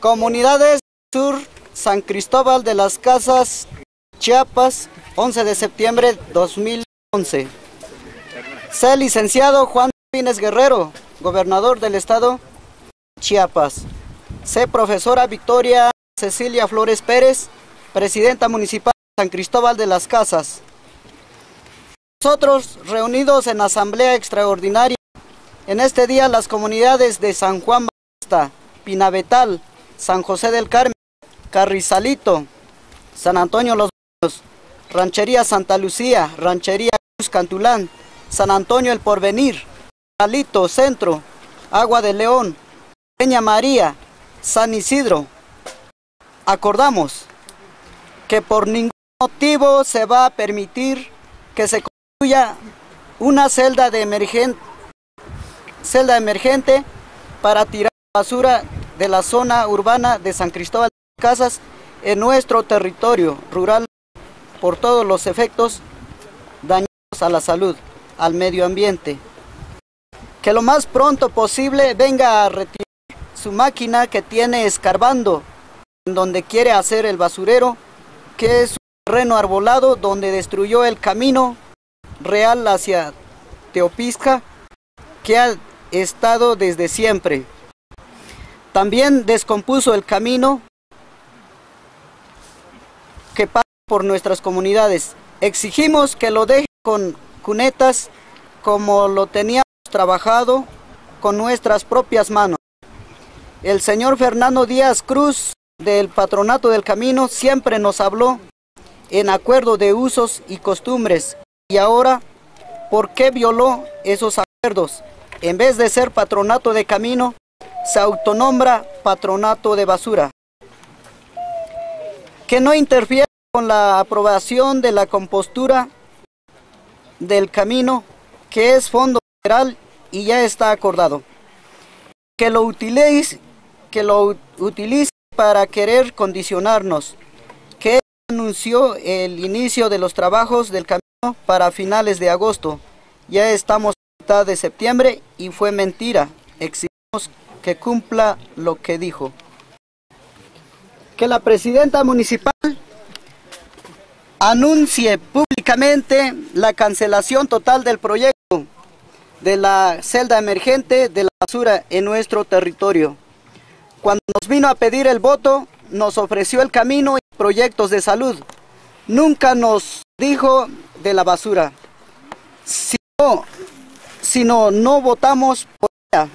Comunidades Sur, San Cristóbal de las Casas, Chiapas, 11 de septiembre de 2011. Sé licenciado Juan Pines Guerrero, gobernador del estado Chiapas. Sé profesora Victoria Cecilia Flores Pérez, presidenta municipal de San Cristóbal de las Casas. Nosotros reunidos en asamblea extraordinaria, en este día las comunidades de San Juan Bautista, Pinavetal, San José del Carmen, Carrizalito, San Antonio Los Baños, Ranchería Santa Lucía, Ranchería Cruz Cantulán, San Antonio El Porvenir, Alito Centro, Agua de León, Peña María, San Isidro. Acordamos que por ningún motivo se va a permitir que se construya una celda de emergente, celda emergente para tirar basura de la zona urbana de San Cristóbal de Casas en nuestro territorio rural por todos los efectos dañados a la salud, al medio ambiente. Que lo más pronto posible venga a retirar su máquina que tiene escarbando en donde quiere hacer el basurero, que es un terreno arbolado donde destruyó el camino real hacia Teopisca, que ha estado desde siempre. También descompuso el camino que pasa por nuestras comunidades. Exigimos que lo deje con cunetas como lo teníamos trabajado con nuestras propias manos. El señor Fernando Díaz Cruz del Patronato del Camino siempre nos habló en acuerdo de usos y costumbres. Y ahora, ¿por qué violó esos acuerdos? En vez de ser patronato de camino, se autonombra patronato de basura, que no interfiere con la aprobación de la compostura del camino, que es fondo federal y ya está acordado. Que lo utilice, que lo utilice para querer condicionarnos, que anunció el inicio de los trabajos del camino para finales de agosto. Ya estamos a mitad de septiembre y fue mentira. Exigimos que cumpla lo que dijo. Que la presidenta municipal anuncie públicamente la cancelación total del proyecto de la celda emergente de la basura en nuestro territorio. Cuando nos vino a pedir el voto, nos ofreció el camino y proyectos de salud. Nunca nos dijo de la basura. Si no, no votamos por ella.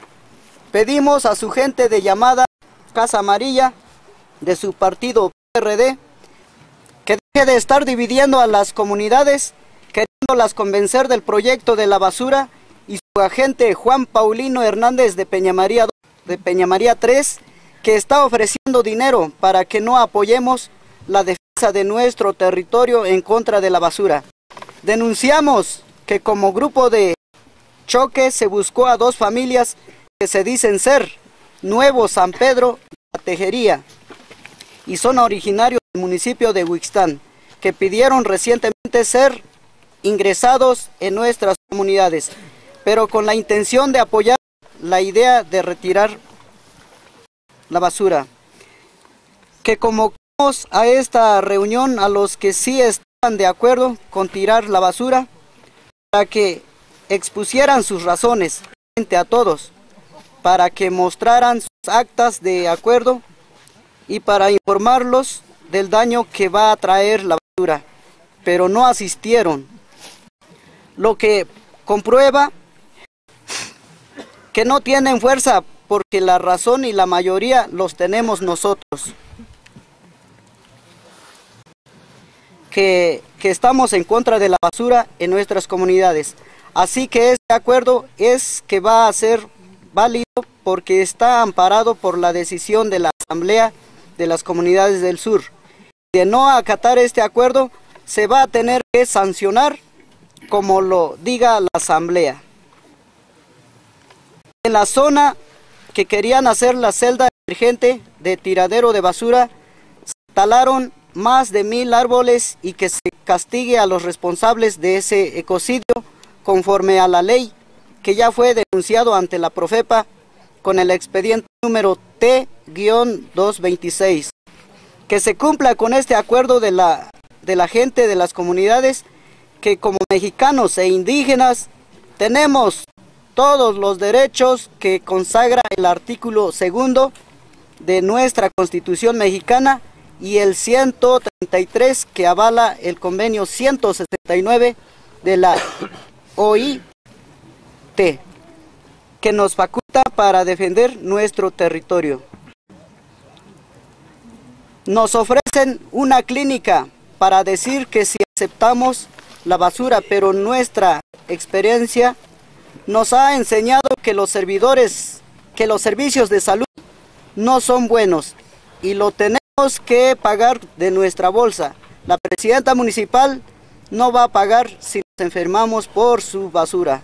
Pedimos a su gente de llamada Casa Amarilla, de su partido PRD, que deje de estar dividiendo a las comunidades, queriéndolas convencer del proyecto de la basura y su agente Juan Paulino Hernández de Peña María, de Peña María 3, que está ofreciendo dinero para que no apoyemos la defensa de nuestro territorio en contra de la basura. Denunciamos que como grupo de choque se buscó a dos familias que se dicen ser Nuevo San Pedro La Tejería y son originarios del municipio de Huixtán, que pidieron recientemente ser ingresados en nuestras comunidades, pero con la intención de apoyar la idea de retirar la basura. Que convocamos a esta reunión a los que sí están de acuerdo con tirar la basura para que expusieran sus razones frente a todos para que mostraran sus actas de acuerdo y para informarlos del daño que va a traer la basura, pero no asistieron. Lo que comprueba que no tienen fuerza porque la razón y la mayoría los tenemos nosotros. Que, que, estamos en contra de la basura en nuestras comunidades. Así que este acuerdo es que va a ser válido porque está amparado por la decisión de la Asamblea de las Comunidades del Sur. De no acatar este acuerdo, se va a tener que sancionar como lo diga la Asamblea. En la zona que querían hacer la celda emergente de tiradero de basura, se talaron más de mil árboles y que se castigue a los responsables de ese ecocidio conforme a la ley que ya fue denunciado ante la Profepa con el expediente número T 226. Que se cumpla con este acuerdo de la, de la gente de las comunidades que como mexicanos e indígenas tenemos todos los derechos que consagra el artículo segundo de nuestra Constitución mexicana y el 133 que avala el convenio 169 de la OIT, que nos faculta para defender nuestro territorio. Nos ofrecen una clínica para decir que si aceptamos la basura, pero nuestra experiencia nos ha enseñado que los servidores, que los servicios de salud no son buenos y lo tenemos que pagar de nuestra bolsa. La presidenta municipal no va a pagar si nos enfermamos por su basura.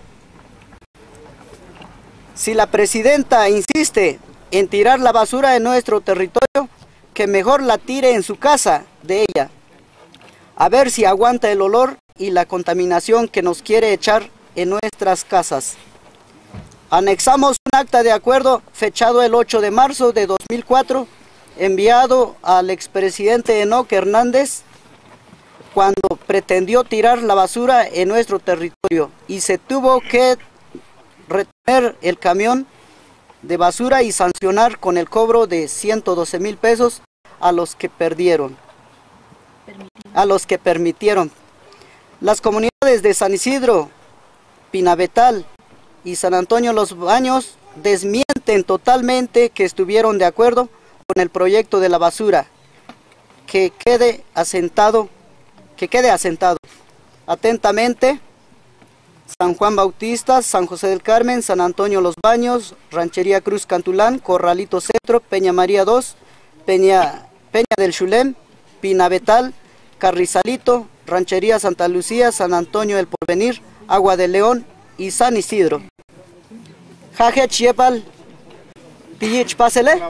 Si la presidenta insiste en tirar la basura en nuestro territorio, que mejor la tire en su casa de ella. A ver si aguanta el olor y la contaminación que nos quiere echar en nuestras casas. Anexamos un acta de acuerdo fechado el 8 de marzo de 2004, enviado al expresidente Enoque Hernández cuando pretendió tirar la basura en nuestro territorio y se tuvo que retener el camión de basura y sancionar con el cobro de 112 mil pesos a los que perdieron, a los que permitieron. Las comunidades de San Isidro, Pinavetal, y San Antonio Los Baños desmienten totalmente que estuvieron de acuerdo con el proyecto de la basura. Que quede asentado, que quede asentado. Atentamente, San Juan Bautista, San José del Carmen, San Antonio Los Baños, Ranchería Cruz Cantulán, Corralito Centro, Peña María 2, Peña, Peña del Chulem, Pinavetal, Carrizalito, Ranchería Santa Lucía, San Antonio del Porvenir, Agua de León y San Isidro. Jaje Chiepal, Tijich Pasele.